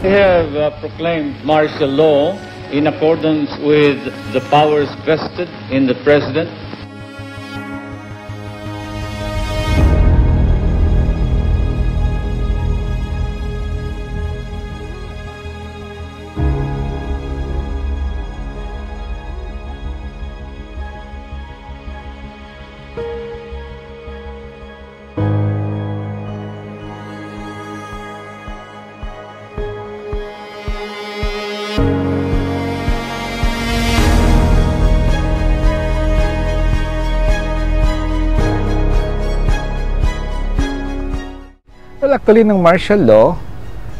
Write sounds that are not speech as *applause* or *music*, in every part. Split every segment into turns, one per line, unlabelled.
We have uh, proclaimed martial law in accordance with the powers vested in the President
Well, actually, ng martial law,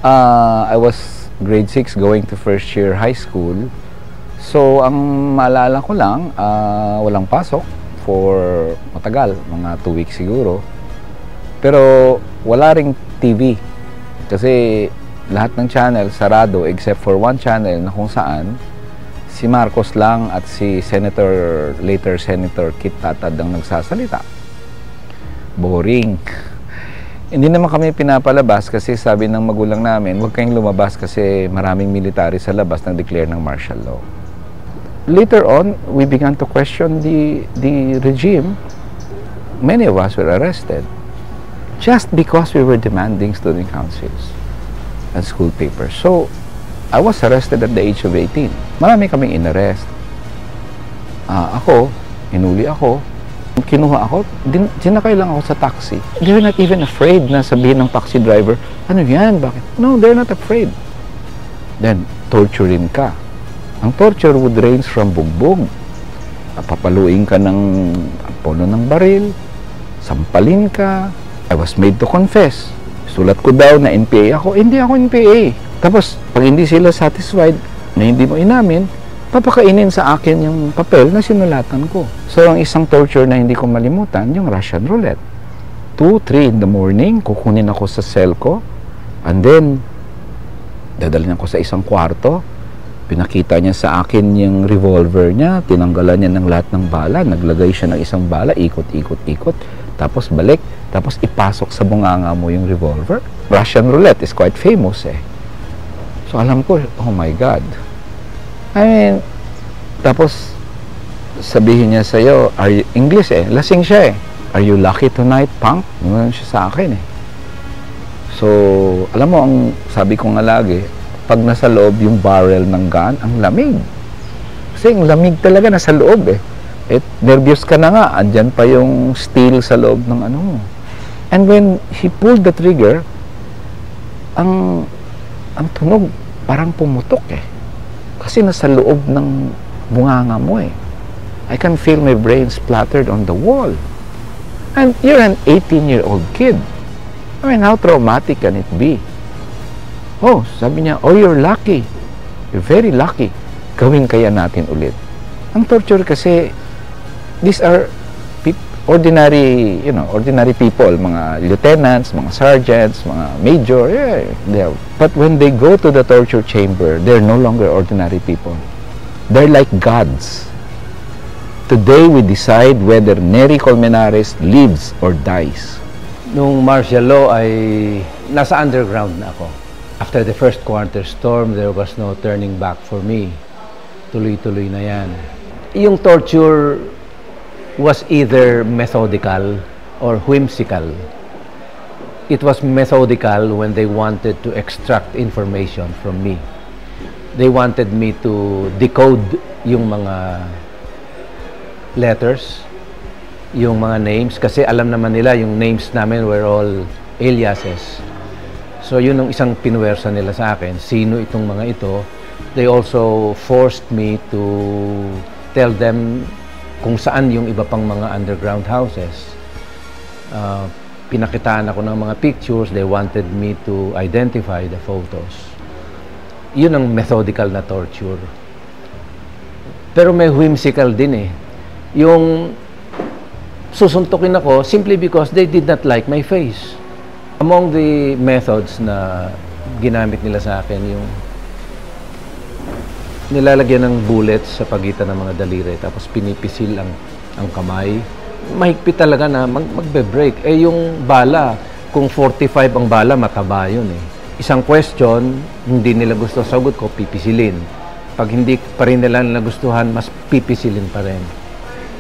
uh, I was grade 6 going to first year high school. So, ang maalala ko lang, uh, walang pasok for matagal, mga 2 weeks siguro. Pero wala ring TV. Kasi lahat ng channel sarado except for one channel na kung saan si Marcos lang at si Senator, later Senator Kit Tatad ang nagsasalita. Boring. Hindi naman kami pinapalabas kasi sabi ng magulang namin, huwag kayong lumabas kasi maraming military sa labas na declare ng martial law. Later on, we began to question the, the regime. Many of us were arrested just because we were demanding student councils and school papers. So, I was arrested at the age of 18. Marami kaming inarrest. Ah, ako, inuli ako, kinuha ako, din, sinakay lang ako sa taxi. They're not even afraid na sabihin ng taxi driver, ano yan, bakit? No, they're not afraid. Then, torturein ka. Ang torture would range from bugbog. Papaluin ka ng puno ng baril, sampalin ka. I was made to confess. Sulat ko daw na NPA ako. Hindi ako NPA. Tapos, pag hindi sila satisfied na hindi mo inamin, papakainin sa akin yung papel na sinulatan ko. So, ang isang torture na hindi ko malimutan, yung Russian roulette. 2, 3 in the morning, kukunin ako sa cell ko, and then, dadalhin ako sa isang kwarto, pinakita niya sa akin yung revolver niya, tinanggalan niya ng lahat ng bala, naglagay siya ng isang bala, ikot, ikot, ikot, tapos balik, tapos ipasok sa bunganga mo yung revolver. Russian roulette is quite famous eh. So alam ko, oh my God, I mean, tapos sabihin niya sa'yo, are you, English eh, lasing siya eh. Are you lucky tonight, punk? Ganun siya sa akin eh. So, alam mo, ang sabi ko nga lagi, pag nasa loob yung barrel ng gun, ang lamig. Kasi ang lamig talaga nasa loob eh. Eh, nervyos ka na nga, andyan pa yung steel sa loob ng ano. And when he pulled the trigger, ang ang tunog parang pumutok eh. Kasi nasa loob ng bunganga mo eh. I can feel my brain splattered on the wall. And you're an 18-year-old kid. I mean, how traumatic can it be? Oh, sabi niya, oh, you're lucky. You're very lucky. Gawin kaya natin ulit. Ang torture kasi, these are ordinary, you know, ordinary people, mga lieutenants, mga sergeants, mga major, yeah, they. But when they go to the torture chamber, they're no longer ordinary people. They're like gods. Today, we decide whether Neri Colmenares lives or dies.
Nung martial law ay nasa underground na ako. After the first quarter storm, there was no turning back for me. Tuloy-tuloy na yan. Yung torture was either methodical or whimsical. It was methodical when they wanted to extract information from me. They wanted me to decode yung mga letters, yung mga names, kasi alam naman nila yung names namin were all aliases. So yun ang isang pinuwersa nila sa akin, sino itong mga ito. They also forced me to tell them kung saan yung iba pang mga underground houses. Uh, pinakitaan ako ng mga pictures, they wanted me to identify the photos. Yun ang methodical na torture. Pero may whimsical din eh. Yung susuntukin ako simply because they did not like my face. Among the methods na ginamit nila sa akin, yung nilalagyan ng bullets sa pagitan ng mga daliri tapos pinipisil ang, ang kamay. Mahigpit talaga na mag, magbe-break. Eh yung bala, kung 45 ang bala, mataba yun eh. isang question, hindi nila gusto sagot ko, pipisilin. Pag hindi pa rin nila nagustuhan, mas pipisilin pa rin.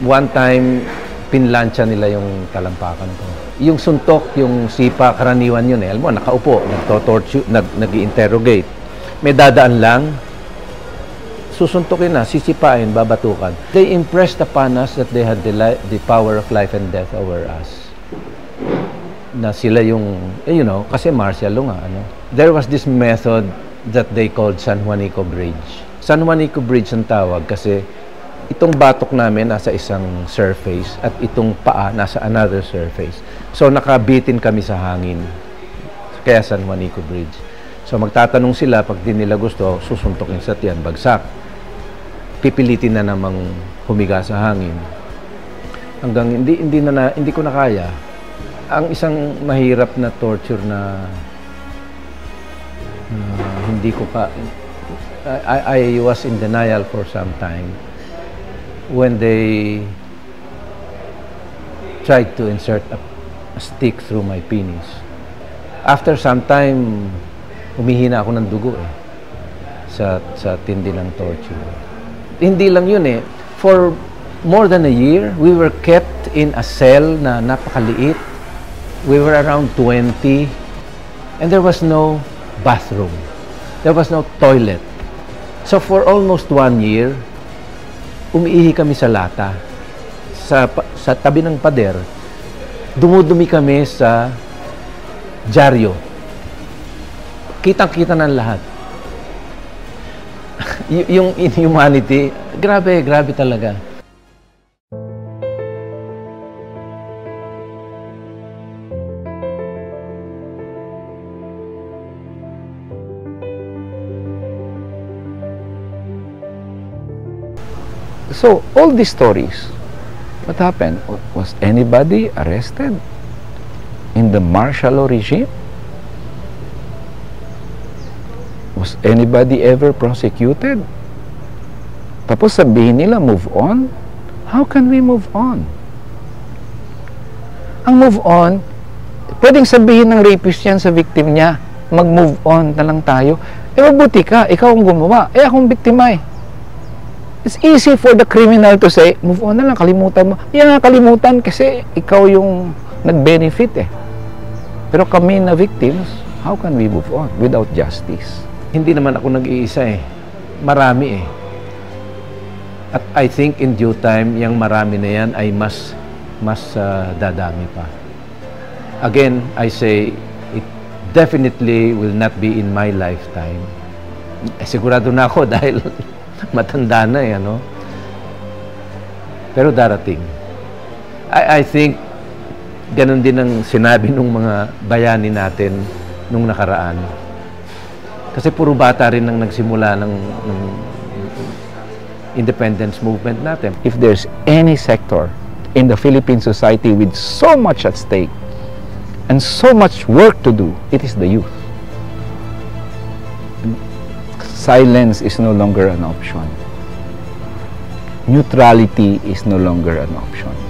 One time, pinlansya nila yung talampakan ko. Yung suntok, yung sipa, karaniwan yun eh. Alam mo, nakaupo, nagto-torture, nag, nag-interrogate. May dadaan lang, susuntukin na, sisipain, babatukan. They impressed upon us that they had the, the power of life and death over us. Na sila yung, eh, you know, kasi martial law nga, ano. There was this method that they called San Juanico Bridge. San Juanico Bridge ang tawag kasi itong batok namin nasa isang surface at itong paa nasa another surface. So nakabitin kami sa hangin. Kaya San Juanico Bridge. So magtatanong sila pag di nila gusto, susuntokin sa tiyan, bagsak. Pipilitin na namang humiga sa hangin. Hanggang hindi hindi na, na hindi ko na kaya. Ang isang mahirap na torture na na hindi ko pa I, I was in denial for some time when they tried to insert a, a stick through my penis. After some time, humihina ako ng dugo eh, sa, sa tindi ng torture. Hindi lang yun eh. For more than a year, we were kept in a cell na napakaliit. We were around 20 and there was no bathroom. There was no toilet. So for almost one year, umiihi kami sa lata. Sa, sa tabi ng pader, dumudumi kami sa dyaryo. Kitang-kita ng lahat. Y- yung inhumanity, grabe, grabe talaga.
So, all these stories, what happened? Was anybody arrested in the martial law regime? Was anybody ever prosecuted? Tapos sabihin nila, move on? How can we move on? Ang move on, pwedeng sabihin ng rapist yan sa victim niya, mag-move on na lang tayo. Eh, mabuti ka, ikaw ang gumawa. Eh, akong biktima eh. It's easy for the criminal to say, move on na lang, kalimutan mo. Yan kalimutan kasi ikaw yung nag-benefit eh. Pero kami na victims, how can we move on without justice?
Hindi naman ako nag-iisa eh. Marami eh. At I think in due time, yung marami na yan ay mas mas ah, dadami pa. Again, I say, it definitely will not be in my lifetime. Eh, sigurado na ako *laughs* dahil matanda na eh, ano? Pero darating. I, I think, ganun din ang sinabi ng mga bayani natin nung nakaraan. Kasi puro bata rin ang nagsimula ng, ng independence movement natin.
If there's any sector in the Philippine society with so much at stake and so much work to do, it is the youth. Silence is no longer an option. Neutrality is no longer an option.